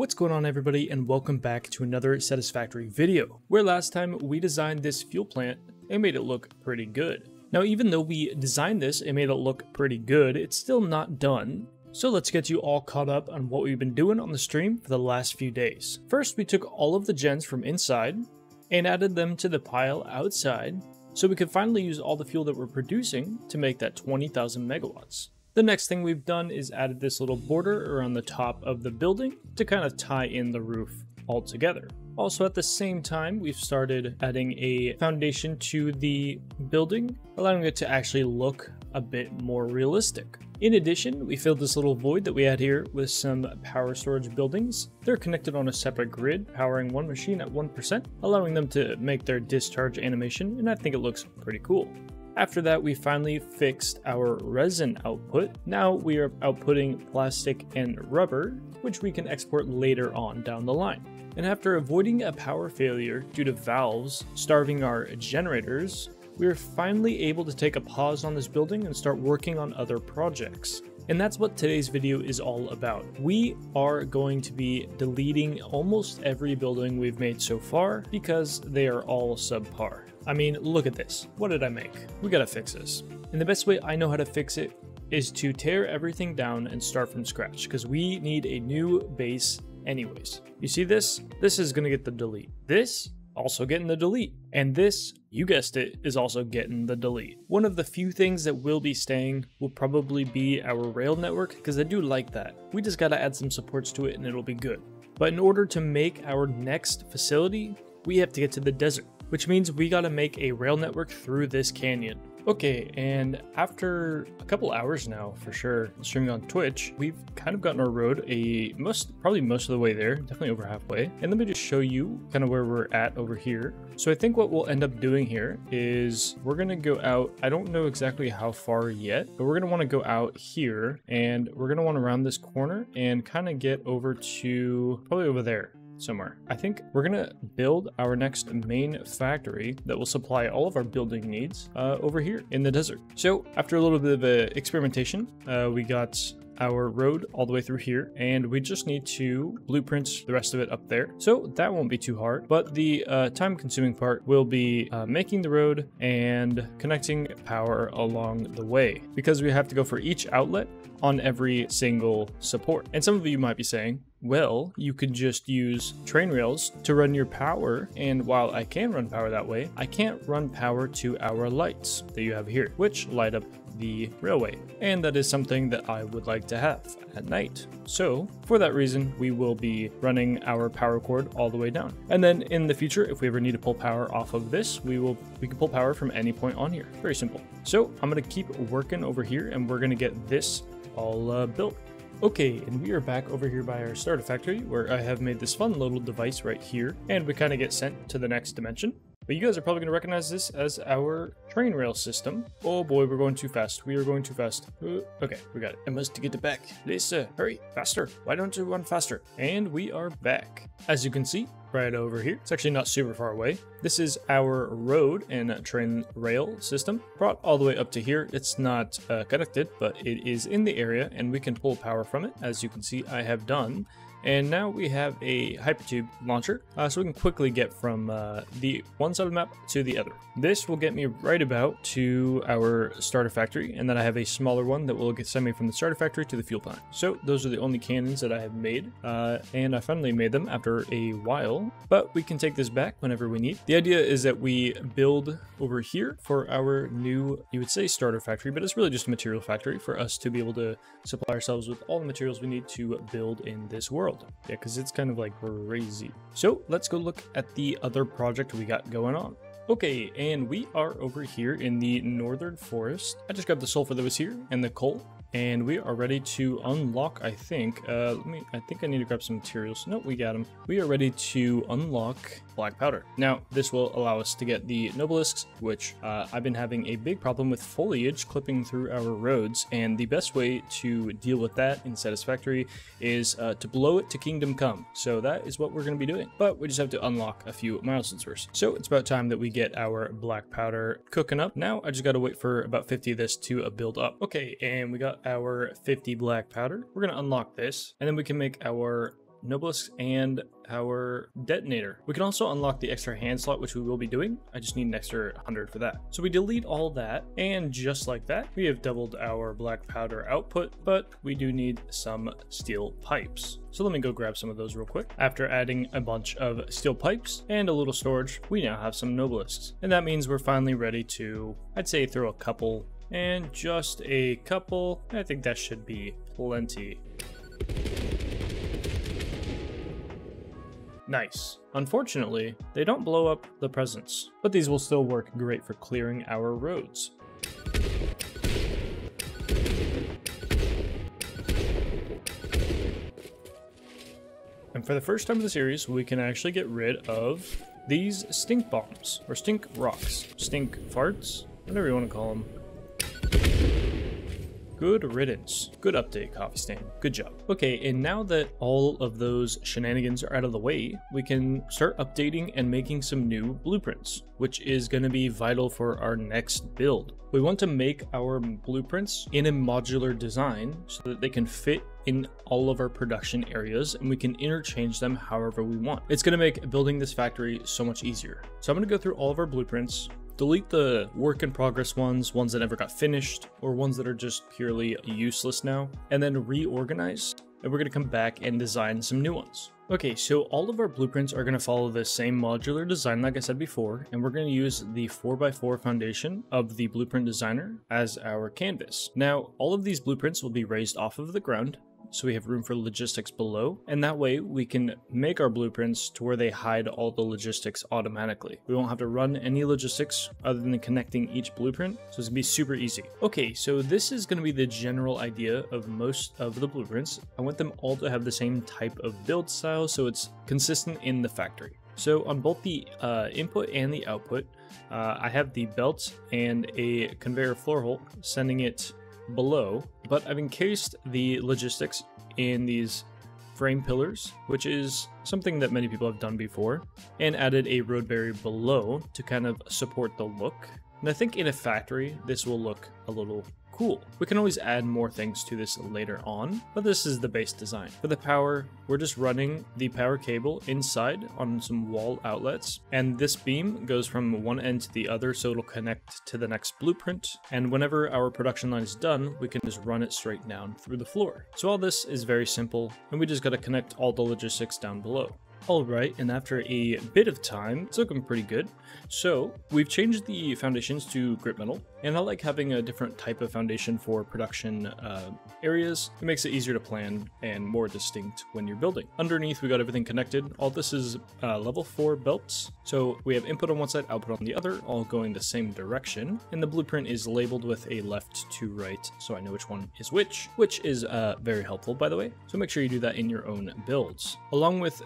What's going on everybody and welcome back to another Satisfactory video, where last time we designed this fuel plant and made it look pretty good. Now even though we designed this and made it look pretty good, it's still not done. So let's get you all caught up on what we've been doing on the stream for the last few days. First we took all of the gens from inside and added them to the pile outside so we could finally use all the fuel that we're producing to make that 20,000 megawatts. The next thing we've done is added this little border around the top of the building to kind of tie in the roof all together. Also at the same time, we've started adding a foundation to the building, allowing it to actually look a bit more realistic. In addition, we filled this little void that we had here with some power storage buildings. They're connected on a separate grid, powering one machine at 1%, allowing them to make their discharge animation, and I think it looks pretty cool. After that, we finally fixed our resin output. Now we are outputting plastic and rubber, which we can export later on down the line. And after avoiding a power failure due to valves starving our generators, we are finally able to take a pause on this building and start working on other projects. And that's what today's video is all about. We are going to be deleting almost every building we've made so far because they are all subpar. I mean, look at this. What did I make? We gotta fix this. And the best way I know how to fix it is to tear everything down and start from scratch because we need a new base anyways. You see this? This is gonna get the delete. This also getting the delete. And this, you guessed it, is also getting the delete. One of the few things that will be staying will probably be our rail network because I do like that. We just gotta add some supports to it and it'll be good. But in order to make our next facility, we have to get to the desert which means we gotta make a rail network through this canyon. Okay, and after a couple hours now, for sure, streaming on Twitch, we've kind of gotten our road a most, probably most of the way there, definitely over halfway. And let me just show you kind of where we're at over here. So I think what we'll end up doing here is we're gonna go out, I don't know exactly how far yet, but we're gonna wanna go out here and we're gonna wanna round this corner and kind of get over to probably over there somewhere. I think we're gonna build our next main factory that will supply all of our building needs uh, over here in the desert. So after a little bit of experimentation, uh, we got our road all the way through here and we just need to blueprint the rest of it up there so that won't be too hard but the uh, time consuming part will be uh, making the road and connecting power along the way because we have to go for each outlet on every single support and some of you might be saying well, you could just use train rails to run your power, and while I can run power that way, I can't run power to our lights that you have here, which light up the railway, and that is something that I would like to have at night. So, for that reason, we will be running our power cord all the way down. And then in the future, if we ever need to pull power off of this, we will we can pull power from any point on here. Very simple. So, I'm going to keep working over here and we're going to get this all uh, built. Okay, and we are back over here by our starter factory where I have made this fun little device right here and we kind of get sent to the next dimension. But you guys are probably going to recognize this as our train rail system. Oh boy, we're going too fast. We are going too fast. Uh, okay, we got it. I must get it back. Lisa, hurry, faster. Why don't you run faster? And we are back. As you can see, right over here. It's actually not super far away. This is our road and train rail system brought all the way up to here. It's not uh, connected, but it is in the area and we can pull power from it. As you can see, I have done. And now we have a Hypertube launcher, uh, so we can quickly get from uh, the one side of the map to the other. This will get me right about to our starter factory, and then I have a smaller one that will get send me from the starter factory to the fuel plant. So those are the only cannons that I have made, uh, and I finally made them after a while, but we can take this back whenever we need. The idea is that we build over here for our new, you would say starter factory, but it's really just a material factory for us to be able to supply ourselves with all the materials we need to build in this world world. Yeah, because it's kind of like crazy. So let's go look at the other project we got going on. Okay, and we are over here in the northern forest. I just grabbed the sulfur that was here and the coal and we are ready to unlock i think uh let me i think i need to grab some materials. Nope we got them we are ready to unlock black powder. Now this will allow us to get the nobelisks which uh, i've been having a big problem with foliage clipping through our roads and the best way to deal with that in satisfactory is uh, to blow it to kingdom come. So that is what we're going to be doing. But we just have to unlock a few milestones first. So it's about time that we get our black powder cooking up. Now i just got to wait for about 50 of this to uh, build up. Okay and we got our 50 black powder. We're going to unlock this, and then we can make our Nobelisk and our detonator. We can also unlock the extra hand slot, which we will be doing. I just need an extra 100 for that. So we delete all that, and just like that, we have doubled our black powder output, but we do need some steel pipes. So let me go grab some of those real quick. After adding a bunch of steel pipes and a little storage, we now have some Nobelisks. And that means we're finally ready to, I'd say, throw a couple and just a couple. I think that should be plenty. Nice. Unfortunately, they don't blow up the presents, but these will still work great for clearing our roads. And for the first time in the series, we can actually get rid of these stink bombs, or stink rocks, stink farts, whatever you want to call them. Good riddance. Good update, Coffee Stain. Good job. Okay, and now that all of those shenanigans are out of the way, we can start updating and making some new blueprints, which is going to be vital for our next build. We want to make our blueprints in a modular design so that they can fit in all of our production areas and we can interchange them however we want. It's going to make building this factory so much easier. So I'm going to go through all of our blueprints, delete the work in progress ones, ones that never got finished, or ones that are just purely useless now, and then reorganize, and we're to come back and design some new ones. Okay, so all of our blueprints are to follow the same modular design like I said before, and we're to use the 4x4 foundation of the blueprint designer as our canvas. Now, all of these blueprints will be raised off of the ground, so we have room for logistics below, and that way we can make our blueprints to where they hide all the logistics automatically. We won't have to run any logistics other than connecting each blueprint, so it's gonna be super easy. Okay, so this is gonna be the general idea of most of the blueprints. I want them all to have the same type of build style, so it's consistent in the factory. So on both the uh, input and the output, uh, I have the belt and a conveyor floor hole sending it below, but I've encased the logistics in these frame pillars, which is something that many people have done before, and added a road barrier below to kind of support the look. And I think in a factory, this will look a little cool. We can always add more things to this later on, but this is the base design. For the power, we're just running the power cable inside on some wall outlets, and this beam goes from one end to the other so it'll connect to the next blueprint, and whenever our production line is done, we can just run it straight down through the floor. So all this is very simple, and we just gotta connect all the logistics down below. Alright, and after a bit of time, it's looking pretty good. So, we've changed the foundations to grip metal, and I like having a different type of foundation for production uh, areas. It makes it easier to plan and more distinct when you're building. Underneath, we got everything connected. All this is uh, level 4 belts, so we have input on one side, output on the other, all going the same direction, and the blueprint is labeled with a left to right, so I know which one is which, which is uh, very helpful, by the way. So make sure you do that in your own builds. Along with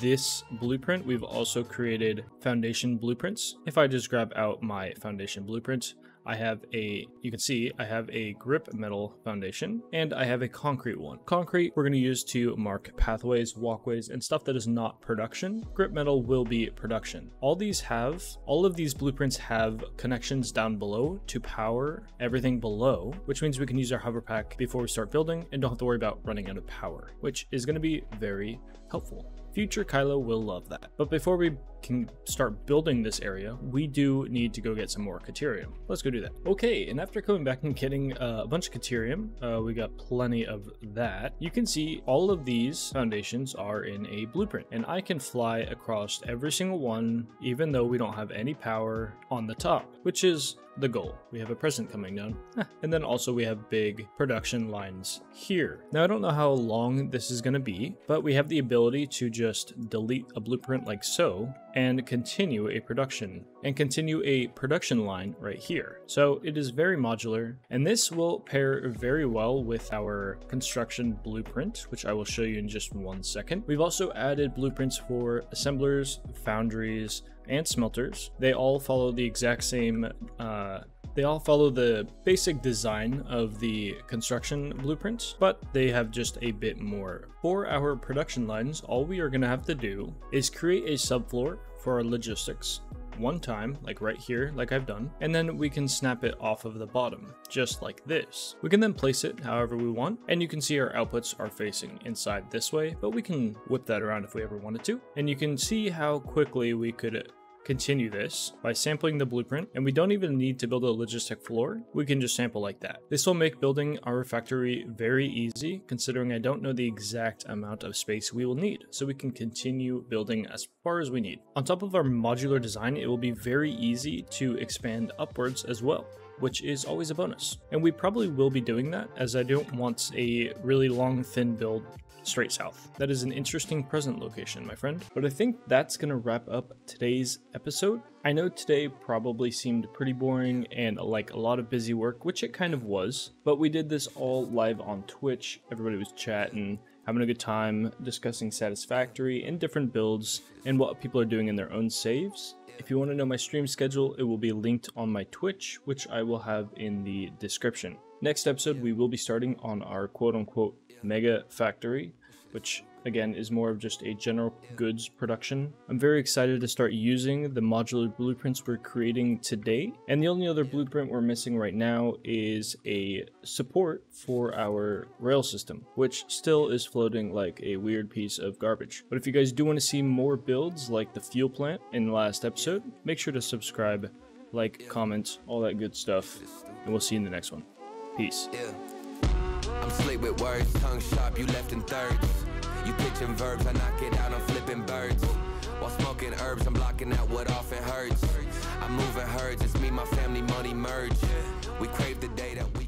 this blueprint, we've also created foundation blueprints. If I just grab out my foundation blueprint, I have a, you can see, I have a grip metal foundation and I have a concrete one. Concrete we're going to use to mark pathways, walkways, and stuff that is not production. Grip metal will be production. All these have, all of these blueprints have connections down below to power everything below, which means we can use our hover pack before we start building and don't have to worry about running out of power, which is going to be very helpful. Future Kylo will love that. But before we can start building this area, we do need to go get some more Caterium. Let's go do that. Okay, and after coming back and getting uh, a bunch of Caterium, uh, we got plenty of that. You can see all of these foundations are in a blueprint, and I can fly across every single one, even though we don't have any power on the top, which is the goal. We have a present coming down. and then also we have big production lines here. Now I don't know how long this is going to be, but we have the ability to just delete a blueprint like so and continue a production and continue a production line right here. So it is very modular and this will pair very well with our construction blueprint, which I will show you in just one second. We've also added blueprints for assemblers, foundries, and smelters. They all follow the exact same uh, they all follow the basic design of the construction blueprints, but they have just a bit more. For our production lines, all we are going to have to do is create a subfloor for our logistics. One time, like right here, like I've done, and then we can snap it off of the bottom, just like this. We can then place it however we want, and you can see our outputs are facing inside this way, but we can whip that around if we ever wanted to. And you can see how quickly we could continue this by sampling the blueprint, and we don't even need to build a logistic floor, we can just sample like that. This will make building our factory very easy, considering I don't know the exact amount of space we will need, so we can continue building as far as we need. On top of our modular design, it will be very easy to expand upwards as well which is always a bonus. And we probably will be doing that as I don't want a really long thin build straight south. That is an interesting present location, my friend. But I think that's gonna wrap up today's episode. I know today probably seemed pretty boring and like a lot of busy work, which it kind of was, but we did this all live on Twitch. Everybody was chatting, having a good time, discussing Satisfactory and different builds and what people are doing in their own saves. If you want to know my stream schedule, it will be linked on my Twitch, which I will have in the description. Next episode, we will be starting on our quote unquote mega factory, which again is more of just a general goods production. I'm very excited to start using the modular blueprints we're creating today. And the only other blueprint we're missing right now is a support for our rail system, which still is floating like a weird piece of garbage. But if you guys do want to see more builds like the fuel plant in the last episode, make sure to subscribe, like, comment, all that good stuff. And we'll see you in the next one. Peace. Yeah. I'm slick with words, tongue sharp, you left in thirds. You pitching verbs, I knock it out, I'm flipping birds. While smoking herbs, I'm blocking out what often hurts. I'm moving herds, it's me, my family, money merge. We crave the day that we.